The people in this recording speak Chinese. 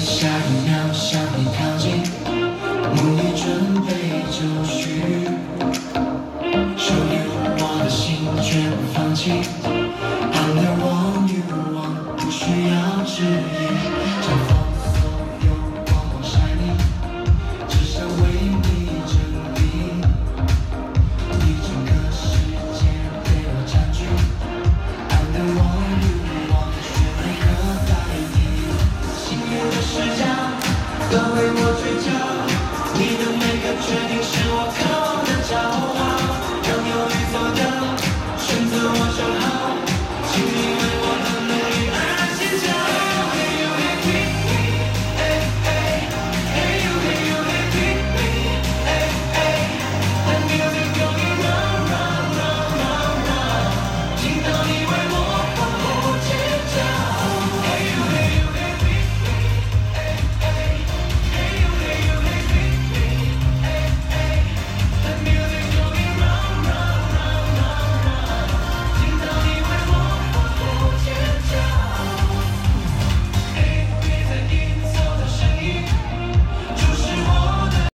下一秒向你靠近，梦已准备就绪，属于我的心，绝不放弃。都为我倔强，你的每个决定。